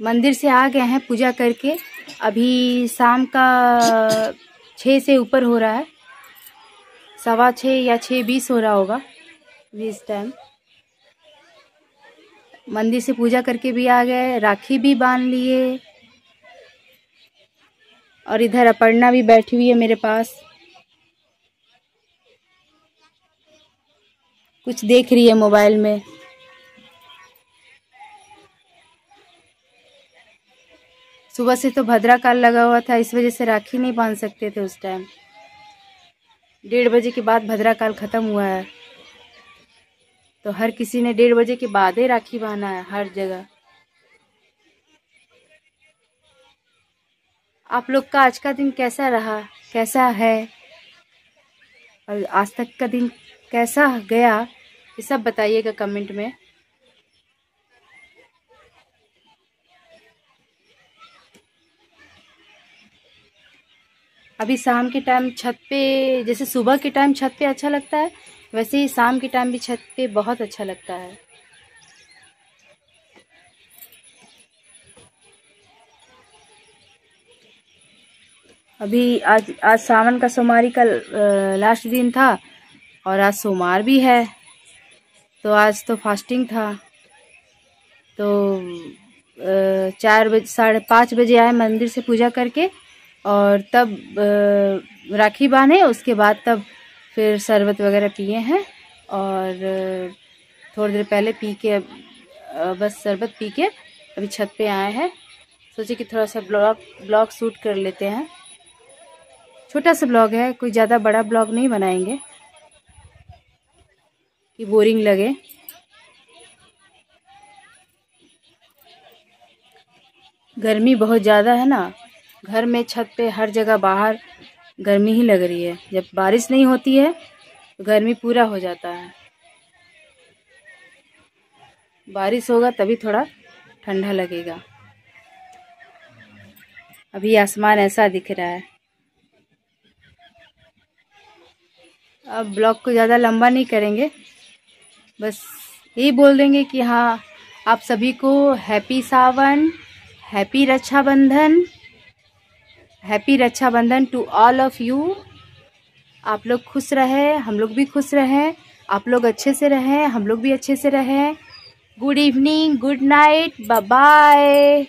मंदिर से आ गए हैं पूजा करके। अभी शाम का छः से ऊपर हो रहा है। सवा छः या छः बीस हो रहा होगा इस टाइम मंदिर से पूजा करके भी आ गए, राखी भी बाँध लिए। और इधर अपर्णा भी बैठी हुई है मेरे पास। कुछ देख रही है मोबाइल में। सुबह से तो भद्रा काल लगा हुआ था, इस वजह से राखी नहीं बाँध सकते थे उस टाइम डेढ़ बजे के बाद भद्रा काल ख़त्म हुआ है। तो हर किसी ने डेढ़ बजे के बाद ही राखी बांधा है, हर जगह। आप लोग का आज का दिन कैसा रहा? कैसा है? और आज तक का दिन कैसा गया? ये सब बताइएगा कमेंट में। अभी शाम के टाइम छत पे, जैसे सुबह के टाइम छत पे अच्छा लगता है, वैसे ही शाम के टाइम भी छत पे बहुत अच्छा लगता है। अभी आज आज सावन का सोमवारी का लास्ट दिन था, और आज सोमवार भी है तो आज तो फास्टिंग था। तो चार बजे, साढ़े पाँच बजे आए मंदिर से पूजा करके और तब राखी बांधे, उसके बाद तब फिर शरबत वगैरह पिए हैं और थोड़ी देर पहले पी के बस शरबत पी के अभी छत पे आए हैं। सोचे कि थोड़ा सा ब्लॉग ब्लॉग शूट कर लेते हैं। छोटा सा ब्लॉग है, कोई ज़्यादा बड़ा ब्लॉग नहीं बनाएँगे। कि बोरिंग लगे। गर्मी बहुत ज़्यादा है ना। घर में छत पे हर जगह बाहर गर्मी ही लग रही है। जब बारिश नहीं होती है तो गर्मी पूरा हो जाता है। बारिश होगा तभी थोड़ा ठंडा लगेगा। अभी आसमान ऐसा दिख रहा है। अब ब्लॉग को ज़्यादा लंबा नहीं करेंगे। बस यही बोल देंगे कि हाँ आप सभी को happy Sawan, happy Rakshabandhan. Happy Rakshabandhan to all of you. आप लोग खुश रहे, हम लोग भी खुश रहें, आप लोग अच्छे से रहें, हम लोग भी अच्छे से रहें। Good evening good night bye